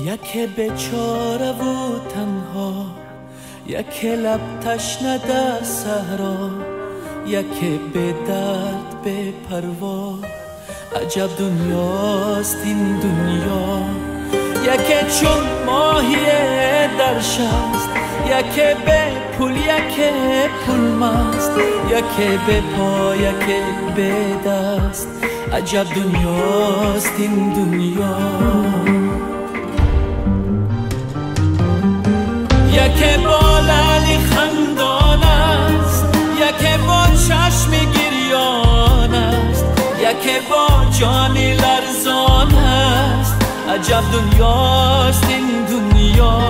یک بیچاره و تنها یک لب تشنه در صحرا یک به درد به پروا. عجب دنیاست این دنیا یک چون ماهی در شست یک به پول یک پول مست یک به پا یک به دست. عجب دنیاست این دنیا. لرزان است عجب دنیاست این دنیا.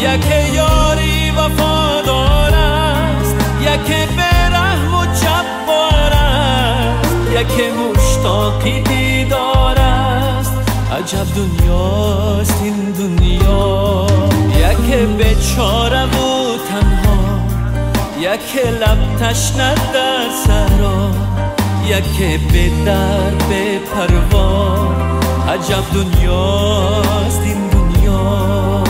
یک یاری وفادار است. یک برحم و جبار است. یک مشتاقی دیدار است. عجب دنیاست این دنیا. یک بیچاره و تنها. یک لب تشنه در سرا یک به در به پروا. عجب دنیاست این دنیا.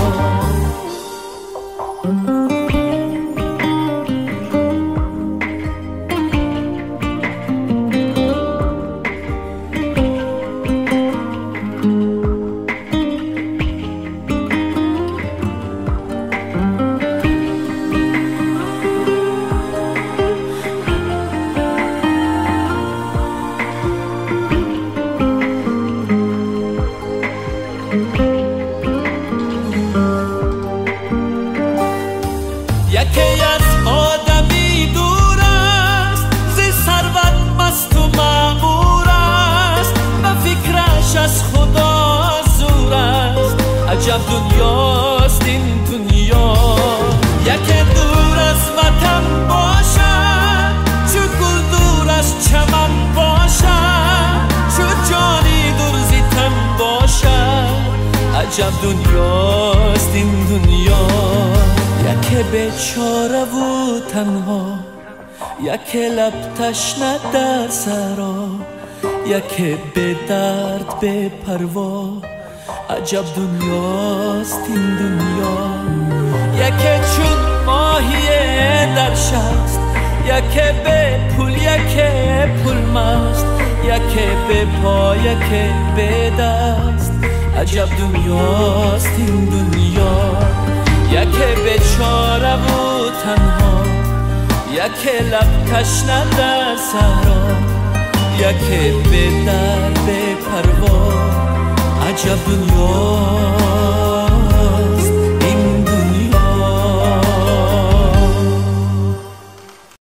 یکی از آدمی دور است زی ثروت مست و معمور است. و فکرش از خدا زور است. عجب دنیاست این دنیا. یک دور از وطن باشد چو گل دور از چمن باشد چو جانی دور زی تن باشد. عجب دنیاست این دنیا. یک بیچاره و تنها یک لب تشنه در سرا یک به درد به پروا. عجب دنیاست این دنیا. یک چون ماهی در شست یک به پول یک پول مست یک به پا یک به دست. عجب دنیاست این دنیا. یک بیچاره و تنها یک لب تشنه در سهرا یک به در به پروا عجب دنیا.